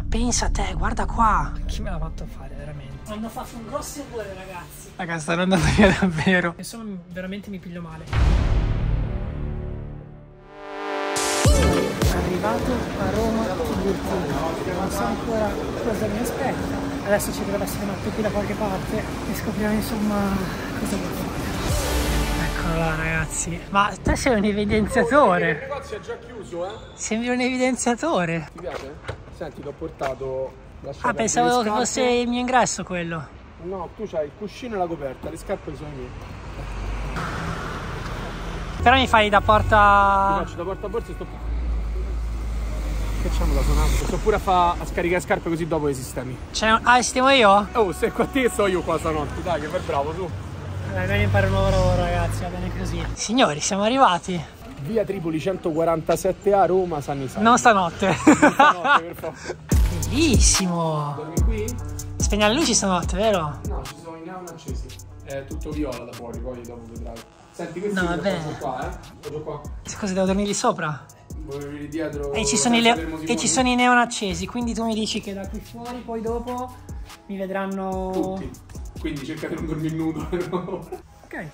Ma pensa a te, guarda qua. Chi me l'ha fatto fare veramente? Hanno fatto un grosso errore, ragazzi. Raga, stanno andando via davvero. Insomma, veramente mi piglio male. Arrivato a Roma Tiburtino. Non so ancora cosa mi aspetta. Adesso ci dovrebbe essere notte qui da qualche parte e scopriamo insomma cosa vuol fare. Eccolo là ragazzi. Ma te sei un evidenziatore. Il negozio è già chiuso, eh? Sembri un evidenziatore. Ti piace? Senti, ti ho portato la Ah, pensavo che fosse il mio ingresso quello. No, tu c'hai il cuscino e la coperta, le scarpe sono mie. Però mi fai da Ti porta... faccio da porta a borsa e sto. Che c'hanno da suonare? Sto pure a, fa... a scaricare scarpe così dopo le sistemi. C'è un... Ah, stiamo io? Oh, se qua te sto io qua stanotte, dai, che fai bravo tu. Dai, meglio imparare un nuovo lavoro ragazzi, va bene così. Signori, siamo arrivati. Via Tripoli 147A, Roma, San Isano. Non stanotte. Stanotte, per favore. Bellissimo. Dormi qui? Spegniamo le luci stanotte, vero? No, ci sono i neon accesi. È tutto viola da fuori, poi dopo vedrai. Senti, questi No, vabbè. preso qua, eh. Proprio qua. Cosa devo dormire lì sopra? Dietro. E ci, sono le- e ci sono i neon accesi, quindi tu mi dici che da qui fuori poi dopo mi vedranno... Tutti. Quindi cerca di non dormire nudo. Ok,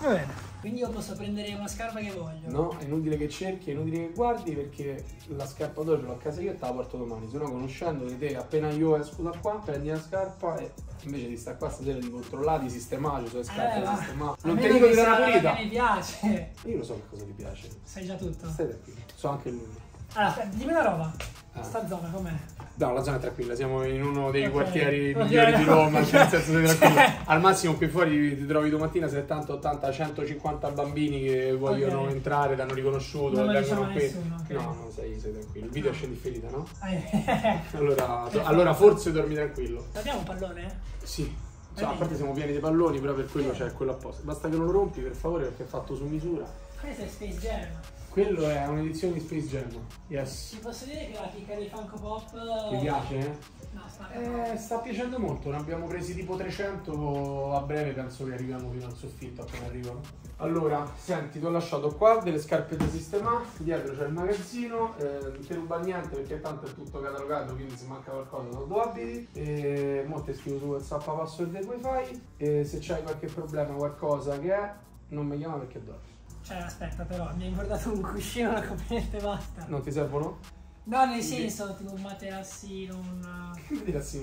va bene. Quindi io posso prendere una scarpa che voglio. no, è inutile che cerchi, è inutile che guardi perché la scarpa d'oro ce l'ho a casa io e te la porto domani. Se no, conoscendo che te appena io esco da qua, prendi la scarpa e invece di stare qua stasera di controllati, sistemati, sulle scarpe Eh, ma- sistemate. Non ti dico di sa una pulita. che mi piace. Io lo so che cosa ti piace. Sai già tutto. Stai tranquillo. So anche lui. Allora, dimmi una roba. Ah. Sta zona com'è? No, la zona è tranquilla, siamo in uno dei Ok. quartieri Ok, migliori di. Roma, cioè nel senso sei Cioè. tranquillo. Al massimo qui fuori ti, trovi domattina 70, 80, 150 150 che vogliono Ok. entrare, t'hanno riconosciuto, Non vengono diciamo qui. nessuno, ok. No, no, sei, sei tranquillo. Il video esce in differita, no? Eh, Allora, allora forse dormi tranquillo. Abbiamo un pallone? Sì. Cioè, a parte siamo pieni di palloni, però per quello c'è quello apposta. Basta che non lo rompi, per favore, perché è fatto su misura. Questo è Space Jam. Quello è un'edizione di Space Jam. Yes. Ti posso dire che la chicca dei Funko Pop... Ti piace? eh? No, sta Eh, sta piacendo molto, ne abbiamo presi tipo 300 a breve, penso che arriviamo fino al soffitto appena arrivano. Allora, senti, ti ho lasciato qua delle scarpe da sistemare, dietro c'è il magazzino, eh, non ti ruba niente perché tanto è tutto catalogato, quindi se manca qualcosa lo due abiti. E mo ti scrivo su WhatsApp la password del wifi e se c'hai qualche problema, qualcosa che è, non mi chiama perché dormi. Cioè, aspetta però, mi hai guardato un cuscino, una coperta e basta. Non ti servono? No, nel senso, tipo un materassino, un... Che sì,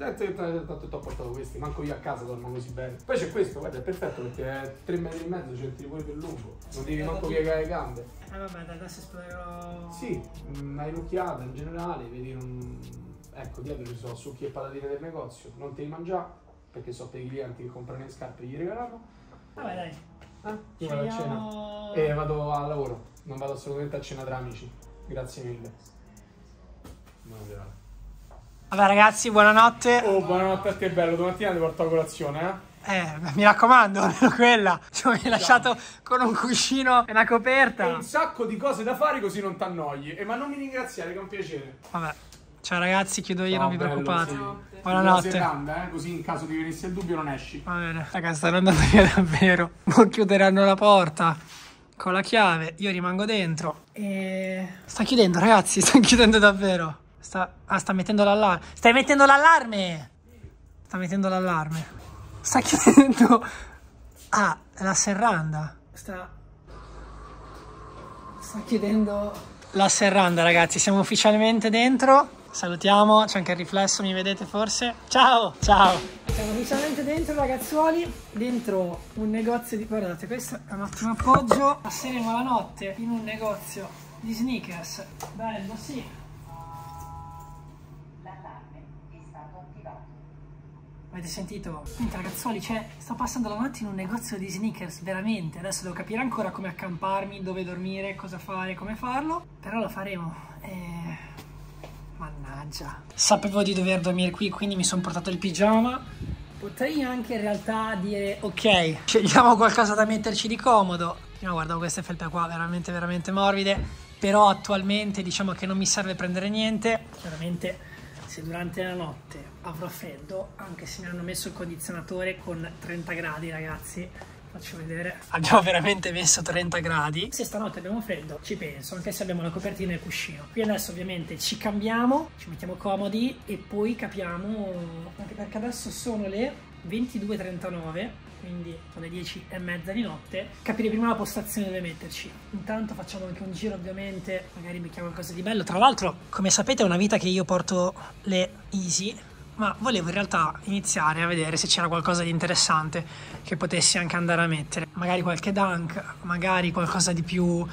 eh, tanto ti ho portato questi, manco io a casa dormo così bene. Poi c'è questo, guarda, è perfetto perché è 3 metri e mezzo, c'è pure più lungo. Non devi manco piegare le gambe. Eh vabbè, dai, adesso esplorerò... Sì, mm, hai un'occhiata in generale, vedi un... Ecco, dietro ci sono succhi e patatine del negozio, non te li mangiare, perché so per i clienti che comprano le scarpe gli regalano. Vabbè, dai. Eh, io vado a cena. E vado al lavoro, non vado assolutamente a cena tra amici. Grazie mille. Vabbè ragazzi, buonanotte. Oh, buonanotte a te, bello. Domattina ti porto a colazione, eh? Eh, mi raccomando, almeno quella. Cioè, mi hai lasciato con un cuscino e una coperta. un sacco di cose da fare così non ti annoi. E ma non mi ringraziare, che è un piacere. Vabbè. Ciao ragazzi, chiudo io, Ciao, non vi bello, preoccupate. sì. Buonanotte. Serranda, eh? Così in caso ti venisse il dubbio non esci. Va bene. Raga, stanno andando via davvero. Non chiuderanno la porta con la chiave. Io rimango dentro. E... Sta chiudendo, ragazzi. Sta chiudendo davvero. Sta... Ah, sta mettendo l'allarme. Stai mettendo l'allarme! Sta mettendo l'allarme. Sta chiudendo... Ah, la serranda. Sta... Sta chiudendo... La serranda, ragazzi. Siamo ufficialmente dentro. Salutiamo, c'è anche il riflesso, mi vedete forse? Ciao, ciao. Siamo ufficialmente dentro ragazzuoli, dentro un negozio di... Guardate, questo è un ottimo appoggio. Passeremo la notte in un negozio di sneakers. Bello, sì. Avete sentito? Niente ragazzuoli, cioè, sto passando la notte in un negozio di sneakers, veramente. Adesso devo capire ancora come accamparmi, dove dormire, cosa fare, come farlo. Però lo faremo. E... Mannaggia. Sapevo di dover dormire qui, quindi mi sono portato il pigiama. Potrei anche in realtà dire, ok, scegliamo qualcosa da metterci di comodo. Prima guardavo queste felpe qua, veramente, veramente morbide. Però attualmente diciamo che non mi serve prendere niente. Chiaramente se durante la notte avrò freddo, anche se mi hanno messo il condizionatore con 30 gradi, ragazzi, faccio vedere. Abbiamo veramente messo 30 gradi. Se stanotte abbiamo freddo, ci penso, anche se abbiamo la copertina e il cuscino. Qui adesso ovviamente ci cambiamo, ci mettiamo comodi e poi capiamo, anche perché adesso sono le 22.39 quindi sono le 10 e mezza di notte, capire prima la postazione dove metterci. Intanto facciamo anche un giro ovviamente, magari becchiamo qualcosa di bello. Tra l'altro, come sapete, è una vita che io porto le Easy, ma volevo in realtà iniziare a vedere se c'era qualcosa di interessante che potessi anche andare a mettere. Magari qualche dunk, magari qualcosa di più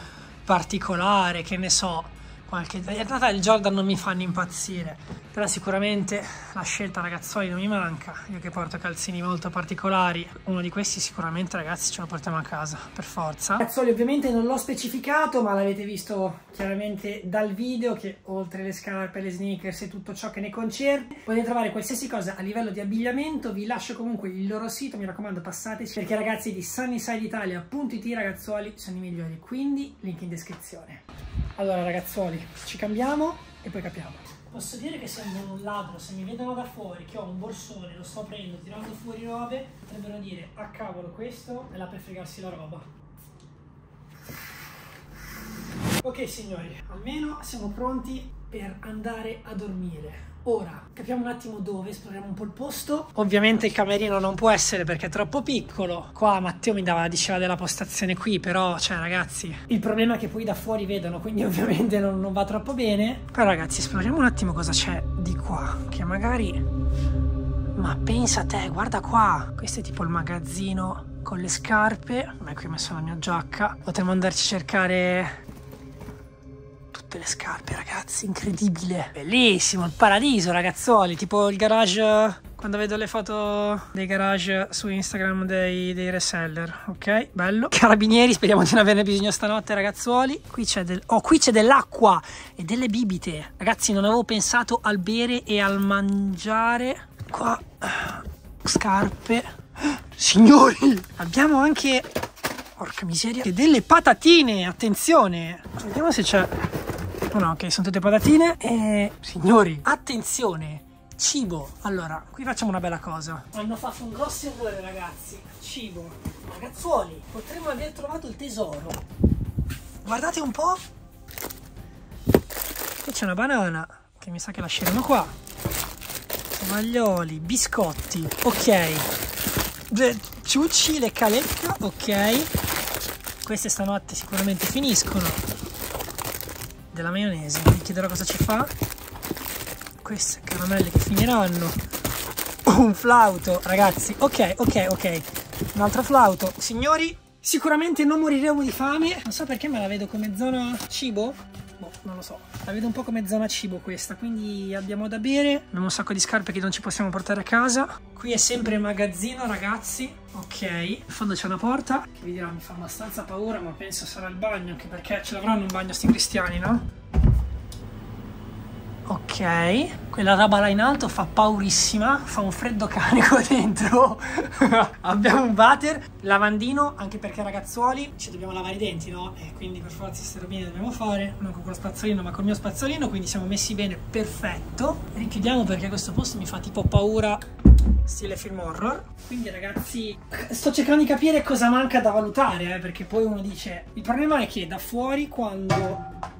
particolare, che ne so, qualche... In realtà il Jordan non mi fanno impazzire, però sicuramente la scelta ragazzoli non mi manca. Io che porto calzini molto particolari, uno di questi sicuramente ragazzi ce lo portiamo a casa, per forza. Ragazzoli ovviamente non l'ho specificato, ma l'avete visto chiaramente dal video che oltre le scarpe, le sneakers e tutto ciò che ne concerne, potete trovare qualsiasi cosa a livello di abbigliamento. Vi lascio comunque il loro sito, mi raccomando passateci, perché ragazzi di sunnysideitalia.it ragazzuoli sono i migliori, quindi link in descrizione. Allora ragazzuoli, ci cambiamo e poi capiamo. Posso dire che sembro un ladro, se mi vedono da fuori che ho un borsone, lo sto aprendo, tirando fuori robe, potrebbero dire, ah cavolo, questo è là per fregarsi la roba. Ok signori, almeno siamo pronti per andare a dormire. Ora, capiamo un attimo dove, esploriamo un po' il posto. Ovviamente il camerino non può essere perché è troppo piccolo. Qua Matteo mi dava, diceva della postazione qui, però, cioè ragazzi, il problema è che poi da fuori vedono, quindi ovviamente non, non va troppo bene. Però ragazzi, esploriamo un attimo cosa c'è di qua, che magari... Ma pensa a te, guarda qua, questo è tipo il magazzino con le scarpe. Beh, qui ho messo la mia giacca. Potremmo andarci a cercare tutte le scarpe, ragazzi, incredibile. Bellissimo, il paradiso, ragazzoli, tipo il garage quando vedo le foto dei garage su Instagram dei, dei reseller, ok? Bello. Carabinieri, speriamo di non averne bisogno stanotte, ragazzuoli. Qui c'è del... Oh, qui c'è dell'acqua e delle bibite. Ragazzi, non avevo pensato al bere e al mangiare. Qua, scarpe. Signori, abbiamo anche... Porca miseria. E delle patatine, attenzione. Vediamo se c'è Oh no, ok, sono tutte patatine. E signori, attenzione! Cibo. Allora, qui facciamo una bella cosa. Hanno fatto un grosso errore, ragazzi. Cibo. Ragazzuoli, potremmo aver trovato il tesoro. Guardate un po'. Qui c'è una banana, che mi sa che lasceremo qua. Tovaglioli, biscotti. Ok. Ciucci, le calecca. Ok. Queste stanotte sicuramente finiscono della maionese. Mi chiederò cosa ci fa queste caramelle che finiranno. Un flauto ragazzi. Ok ok ok. Un altro flauto. Signori sicuramente non moriremo di fame. Non so perché me la vedo come zona cibo? Boh non lo so la vedo un po' come zona cibo questa quindi abbiamo da bere. Abbiamo un sacco di scarpe che non ci possiamo portare a casa. Qui è sempre il magazzino ragazzi. Ok. In fondo c'è una porta. Che vi dirò mi fa abbastanza paura ma penso sarà il bagno anche perché ce l'avranno un bagno sti cristiani no? Ok, quella roba là in alto fa paurissima, fa un freddo qua dentro. Abbiamo un water, lavandino, anche perché ragazzuoli ci dobbiamo lavare i denti, no? E quindi per forza queste robine dobbiamo fare, non con lo spazzolino ma col mio spazzolino, quindi siamo messi bene, perfetto. Richiudiamo perché questo posto mi fa tipo paura stile film horror. Quindi ragazzi, sto cercando di capire cosa manca da valutare, eh, perché poi uno dice... Il problema è che da fuori quando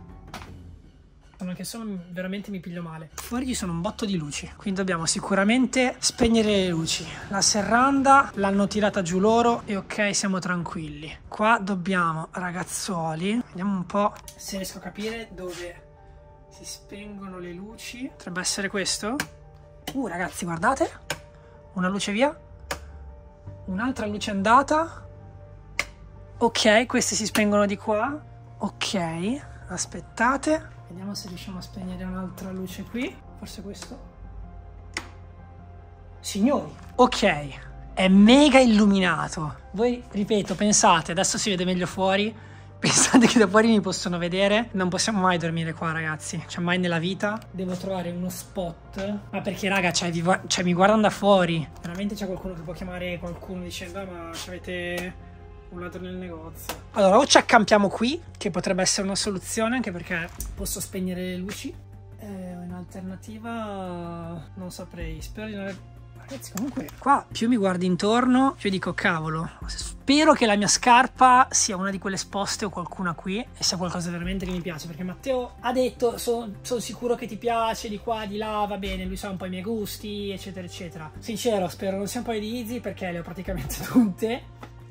anche solo veramente mi piglio male. Fuori ci sono un botto di luci, quindi dobbiamo sicuramente spegnere le luci. La serranda l'hanno tirata giù loro e ok, siamo tranquilli. Qua dobbiamo, ragazzuoli, vediamo un po' se riesco a capire dove si spengono le luci. Potrebbe essere questo? Uh, ragazzi, guardate. Una luce via. Un'altra luce andata. Ok, queste si spengono di qua. Ok, aspettate. Vediamo se riusciamo a spegnere un'altra luce qui. Forse questo. Signori, ok, è mega illuminato. Voi, ripeto, pensate, adesso si vede meglio fuori. Pensate che da fuori mi possono vedere? Non possiamo mai dormire qua, ragazzi. Cioè, mai nella vita. Devo trovare uno spot. Ma perché, raga, cioè, vi, cioè mi guardano da fuori. Veramente c'è qualcuno che può chiamare qualcuno dicendo, ah, ma avete ladro nel negozio. Allora, o ci accampiamo qui, che potrebbe essere una soluzione, anche perché posso spegnere le luci. Eh, in alternativa non saprei. Spero di non aver Ragazzi, comunque, qua più mi guardi intorno, più dico cavolo. Spero che la mia scarpa sia una di quelle esposte o qualcuna qui e sia qualcosa veramente che mi piace. Perché Matteo ha detto: Sono son sicuro che ti piace di qua, di là, va bene. Lui sa un po' i miei gusti, eccetera, eccetera. Sincero, spero non sia un po' di Easy perché le ho praticamente tutte.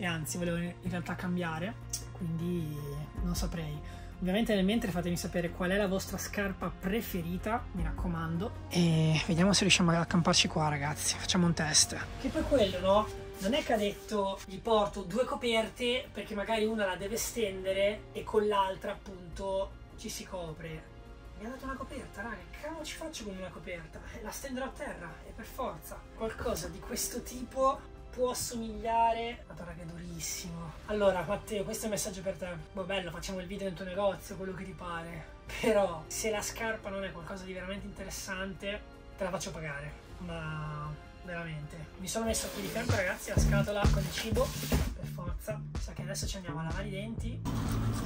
E anzi, volevo in realtà cambiare. Quindi non saprei. Ovviamente nel mentre fatemi sapere qual è la vostra scarpa preferita, mi raccomando. E vediamo se riusciamo ad accamparci qua, ragazzi. Facciamo un test. Che poi quello, no? Non è che ha detto gli porto due coperte perché magari una la deve stendere e con l'altra appunto ci si copre. Mi ha dato una coperta, raga, che cavolo ci faccio con una coperta? La stenderò a terra, e per forza. Qualcosa di questo tipo può assomigliare. Madonna che durissimo. Allora, Matteo, questo è un messaggio per te. Boh, bello, facciamo il video nel tuo negozio, quello che ti pare. Però, se la scarpa non è qualcosa di veramente interessante, te la faccio pagare. Ma veramente. Mi sono messo qui di fianco, ragazzi, la scatola con il cibo. Per forza. Sa che adesso ci andiamo a lavare i denti.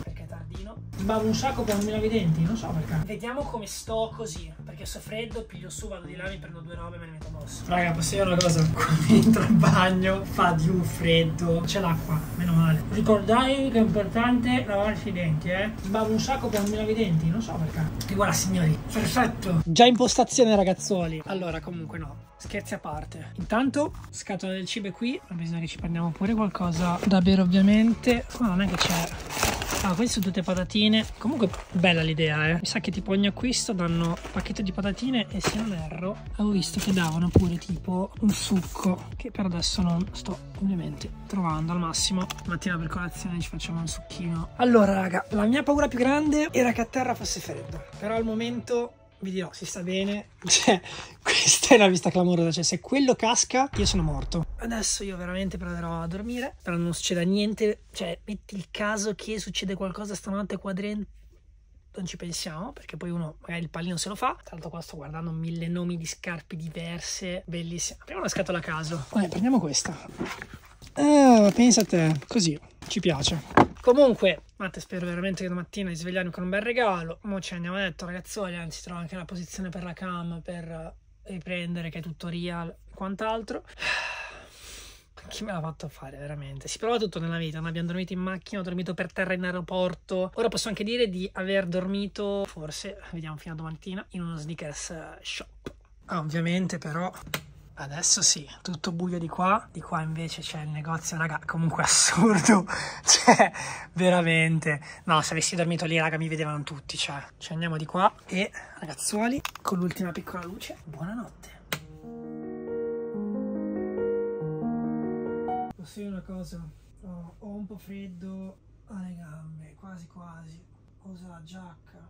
Perché è tardino. Bavo un sacco per non mi lavi i denti, non so perché. Vediamo come sto così. Perché sto freddo, piglio su, vado di là, mi prendo due robe e me le metto addosso. Raga, posso dire una cosa? Quando entro in bagno fa di un freddo. C'è l'acqua, meno male. Ricordatevi che è importante lavarsi i denti, eh. Bavo un sacco per non mi lavi i denti, non so perché. E voilà, signori. Perfetto. Già in postazione, ragazzuoli. Allora, comunque no. Scherzi a parte. Intanto, scatola del cibo è qui. Ma bisogna che ci prendiamo pure qualcosa da bere, ovviamente. Qua non è che c'è. Ah, queste sono tutte patatine. Comunque, bella l'idea, eh. Mi sa che tipo ogni acquisto danno un pacchetto di patatine e se non erro, avevo visto che davano pure tipo un succo. Che per adesso non sto ovviamente trovando al massimo. Mattina per colazione ci facciamo un succhino. Allora, raga, la mia paura più grande era che a terra fosse freddo. Però al momento vi dirò, si sta bene. Cioè, questa è una vista clamorosa. Cioè, se quello casca, io sono morto. Adesso io veramente proverò a dormire. Però non succeda niente. Cioè, metti il caso che succede qualcosa stanotte qua dentro. Non ci pensiamo, perché poi uno magari il pallino se lo fa. Tra l'altro, qua sto guardando mille nomi di scarpe diverse. Bellissime. Apriamo una scatola a caso. Vai, prendiamo questa. Ah, pensa a te. Così, ci piace. Comunque, Matte, spero veramente che domattina di svegliarmi con un bel regalo. Mo ci andiamo a letto, ragazzuoli. Anzi, trovo anche la posizione per la cam per riprendere, che è tutto real e quant'altro. Chi me l'ha fatto fare veramente? Si prova tutto nella vita. Noi abbiamo dormito in macchina, ho dormito per terra in aeroporto. Ora posso anche dire di aver dormito, forse, vediamo fino a domattina, in uno sneakers shop. Ah, ovviamente, però, Adesso sì, tutto buio di qua, di qua invece c'è il negozio, raga, comunque assurdo, cioè, veramente. No, se avessi dormito lì, raga, mi vedevano tutti, cioè. Ci andiamo di qua e, ragazzuoli, con l'ultima piccola luce, buonanotte. Posso dire una cosa? Oh, ho un po' freddo alle gambe, quasi quasi. Uso la giacca.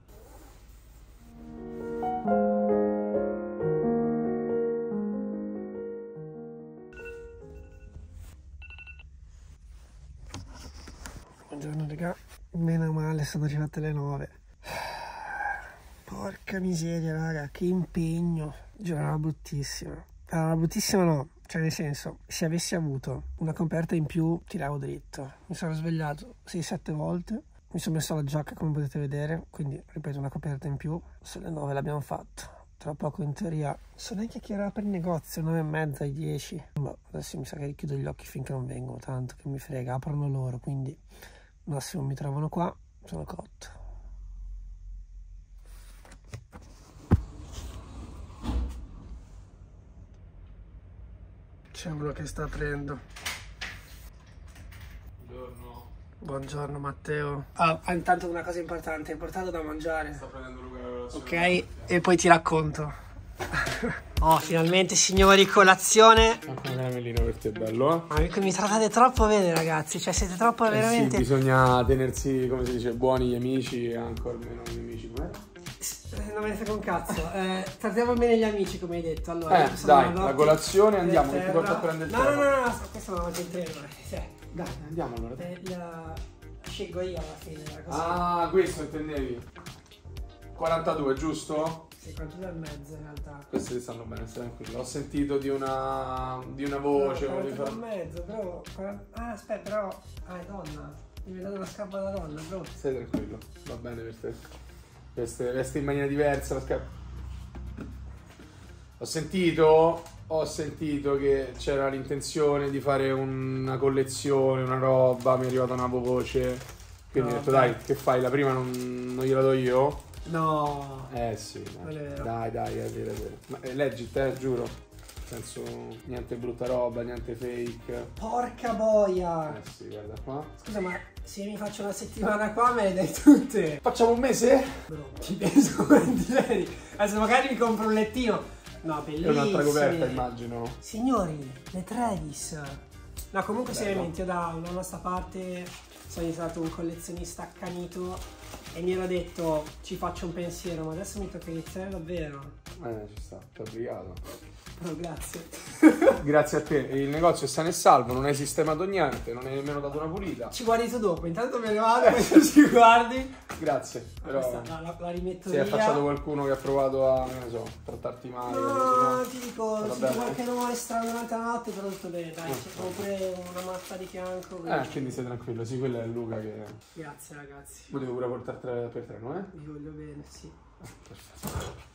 Male sono arrivate le 9. Porca miseria raga, che impegno. Giornata bruttissima. Allora, bruttissima no, cioè nel senso, se avessi avuto una coperta in più tiravo dritto. Mi sono svegliato 6-7 volte, mi sono messo la giacca come potete vedere, quindi ripeto una coperta in più, sulle 9 l'abbiamo fatto. Tra poco in teoria, so neanche che era per il negozio, 9 e mezza ai 10. Ma adesso mi sa che richiudo gli occhi finché non vengono, tanto che mi frega, aprono loro, quindi massimo mi trovano qua, sono cotto. C'è uno che sta aprendo. Buongiorno. Buongiorno Matteo. Ah, intanto una cosa importante, hai portato da mangiare. Sta prendendo Luca. Ok, e poi ti racconto. Oh, finalmente signori, colazione. Caramellino per te, bello, eh? Amico, mi trattate troppo bene ragazzi, cioè siete troppo Eh veramente... sì, bisogna tenersi, come si dice, buoni gli amici e ancora meno gli amici. Com'è? Eh, Non me ne frega un cazzo. Eh, trattiamo bene gli amici, come hai detto. Allora, Eh, dai, la colazione, andiamo, che ti porto a prendere il No, no, no, no, no, questo non lo faccio in treno. Dai, andiamo allora. Eh, la... Scelgo io alla fine, era così. Ah, questo intendevi? 42, giusto? Sì, 42 e mezzo in realtà. Queste ti stanno bene, stai tranquillo. Ho sentito di una, di una voce, no, volevi 42 fare... mezzo, però... Ah, aspetta, però... Ah, è donna. Mi dato una scarpa da donna, bro. Stai tranquillo, va bene per te. Veste, veste in maniera diversa la scarpa. Ho sentito ho sentito che c'era l'intenzione di fare una collezione, una roba, mi è arrivata una voce. Quindi No, ho detto, vabbè. dai, che fai? La prima non, non gliela do io? No. Eh sì, Non è dai, dai, dai, è vero, è vero. Ma è legit, eh, giuro. Nel senso, niente brutta roba, niente fake. Porca boia. Eh sì, guarda qua. Scusa, ma se mi faccio una settimana qua me le dai tutte. Facciamo un mese? Bro, ci penso volentieri. Adesso magari mi compro un lettino. No, E bellissimo. un'altra coperta, immagino. Signori, le Travis. No, comunque Bello. seriamente da una nostra parte sono diventato un collezionista accanito e mi ero detto ci faccio un pensiero, ma adesso mi tocca iniziare davvero. Eh, ci sta, ti ho obbligato. Però grazie. Grazie a te. Il negozio è sano e salvo, non hai sistemato niente, non hai nemmeno dato una pulita. Ci guardi tu dopo, intanto me ne vado, tu ci guardi. Grazie, però Questa la, la- la rimetto si è via. affacciato qualcuno che ha provato a, ne so, trattarti male. No, così, ti dico, bene. qualche rumore strano durante la notte, però tutto bene, dai, Ah, c'è pure una matta di fianco. no? quindi- Eh, quindi sei tranquillo, sì, quello è Luca che Grazie ragazzi, potevo pure portarti per treno, eh? vi voglio bene, sì. Perfetto.